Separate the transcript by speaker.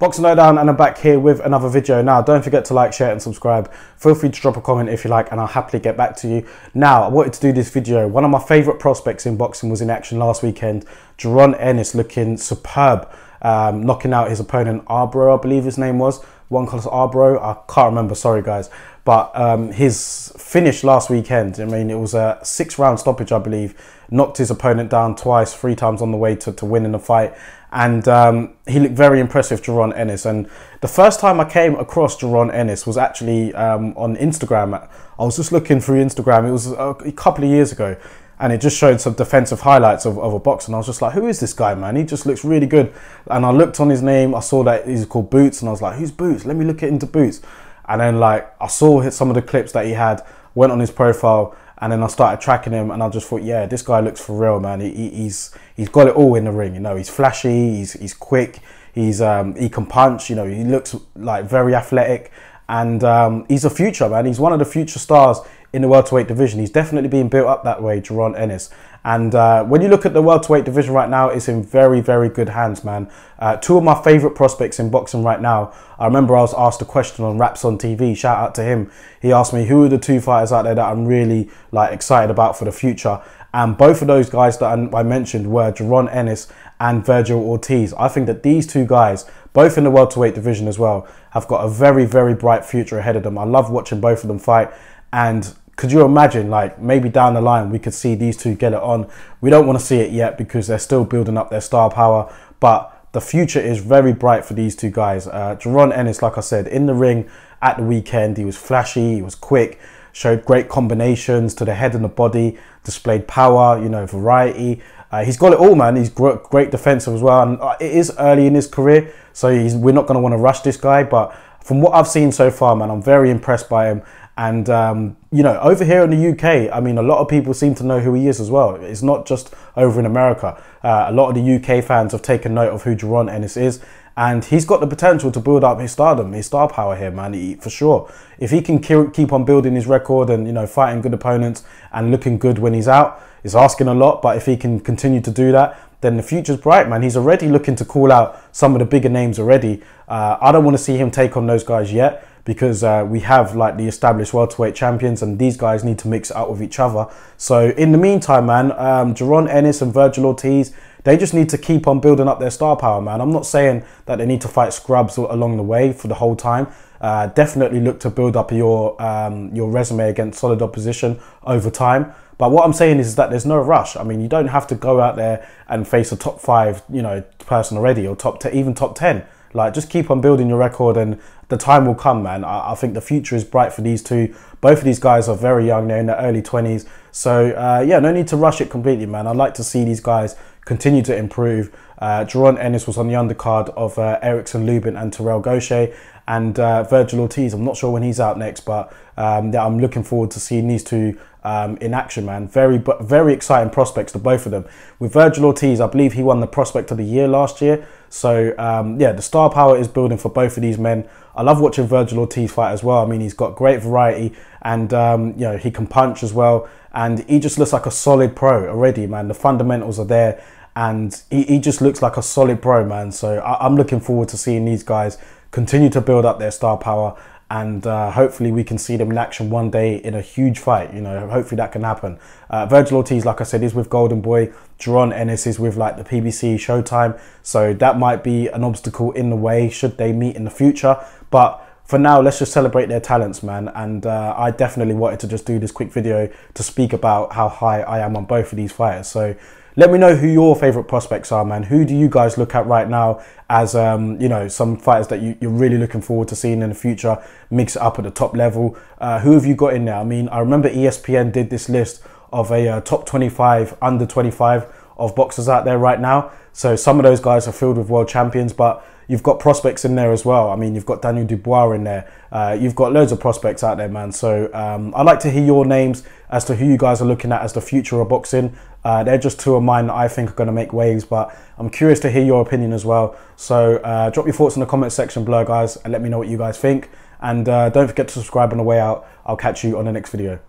Speaker 1: Boxing Lowdown and I'm back here with another video. Now, don't forget to like, share and subscribe. Feel free to drop a comment if you like and I'll happily get back to you. Now, I wanted to do this video. One of my favourite prospects in boxing was in action last weekend. Jaron Ennis looking superb, um, knocking out his opponent Arbro, I believe his name was. Juan Carlos Arbro, I can't remember, sorry guys. But um, his finish last weekend, I mean, it was a six round stoppage, I believe. Knocked his opponent down twice, three times on the way to, to winning the fight and um, he looked very impressive, Jaron Ennis. And the first time I came across Jaron Ennis was actually um, on Instagram. I was just looking through Instagram. It was a couple of years ago, and it just showed some defensive highlights of, of a boxer. And I was just like, "Who is this guy, man? He just looks really good." And I looked on his name. I saw that he's called Boots, and I was like, "Who's Boots? Let me look into Boots." And then like I saw some of the clips that he had, went on his profile, and then I started tracking him, and I just thought, yeah, this guy looks for real, man. He, he's he's got it all in the ring. You know, he's flashy, he's he's quick, he's um, he can punch. You know, he looks like very athletic, and um, he's a future man. He's one of the future stars in the welterweight division. He's definitely being built up that way, Jaron Ennis. And uh, when you look at the welterweight division right now, it's in very, very good hands, man. Uh, two of my favourite prospects in boxing right now. I remember I was asked a question on Raps on TV. Shout out to him. He asked me who are the two fighters out there that I'm really like excited about for the future. And both of those guys that I mentioned were Jaron Ennis and Vergil Ortiz. I think that these two guys, both in the welterweight division as well, have got a very, very bright future ahead of them. I love watching both of them fight. And could you imagine, like, maybe down the line we could see these two get it on? We don't want to see it yet because they're still building up their star power, but the future is very bright for these two guys. Uh, Jaron Ennis, like I said, in the ring at the weekend, he was flashy, he was quick, showed great combinations to the head and the body, displayed power, you know, variety. Uh, he's got it all, man. He's great defensive as well. And uh, it is early in his career, so we're not going to want to rush this guy. But from what I've seen so far, man, I'm very impressed by him. And, um, you know, over here in the UK, I mean, a lot of people seem to know who he is as well. It's not just over in America. Uh, a lot of the UK fans have taken note of who Jaron Ennis is. And he's got the potential to build up his stardom, his star power here, man, he, for sure. If he can keep on building his record and, you know, fighting good opponents and looking good when he's out, it's asking a lot. But if he can continue to do that, then the future's bright, man. He's already looking to call out some of the bigger names already. Uh, I don't want to see him take on those guys yet because uh, we have like the established welterweight champions and these guys need to mix up with each other. So in the meantime, man, um, Jaron Ennis and Vergil Ortiz, they just need to keep on building up their star power, man. I'm not saying that they need to fight scrubs along the way for the whole time. Uh, definitely look to build up your um, your resume against solid opposition over time. But what I'm saying is that there's no rush. I mean, you don't have to go out there and face a top five, you know, person already or top ten, even top ten. Like, just keep on building your record, and the time will come, man. I, I, think the future is bright for these two. Both of these guys are very young; they're in their early twenties. So, uh, yeah, no need to rush it completely, man. I'd like to see these guys continue to improve. Uh, Jaron Ennis was on the undercard of uh, Erickson Lubin and Terrell Gausha, and uh, Vergil Ortiz. I'm not sure when he's out next, but um, yeah, I'm looking forward to seeing these two um, in action, man. Very, very exciting prospects to both of them. With Vergil Ortiz, I believe he won the Prospect of the Year last year. So um, yeah, the star power is building for both of these men. I love watching Vergil Ortiz fight as well. I mean, he's got great variety, and um, you know he can punch as well, and he just looks like a solid pro already, man. The fundamentals are there, and he, he just looks like a solid pro, man. So I, I'm looking forward to seeing these guys continue to build up their star power and uh, hopefully we can see them in action one day in a huge fight. You know, hopefully that can happen. Uh, Vergil Ortiz, like I said, is with Golden Boy. Jaron Ennis is with like the PBC Showtime, so that might be an obstacle in the way should they meet in the future. But for now, let's just celebrate their talents, man. And uh, I definitely wanted to just do this quick video to speak about how high I am on both of these fighters. So let me know who your favorite prospects are, man. Who do you guys look at right now as, um, you know, some fighters that you, are really looking forward to seeing in the future mix it up at the top level? Uh, who have you got in there? I mean, I remember ESPN did this list of a uh, top 25, under 25 of boxers out there right now. So some of those guys are filled with world champions, but you've got prospects in there as well. I mean, you've got Daniel Dubois in there. Uh, you've got loads of prospects out there, man. So um, I'd like to hear your names as to who you guys are looking at as the future of boxing. Uh, they're just two of mine that I think are going to make waves, but I'm curious to hear your opinion as well. So uh, drop your thoughts in the comment section below, guys, and let me know what you guys think. And uh, don't forget to subscribe on the way out. I'll catch you on the next video.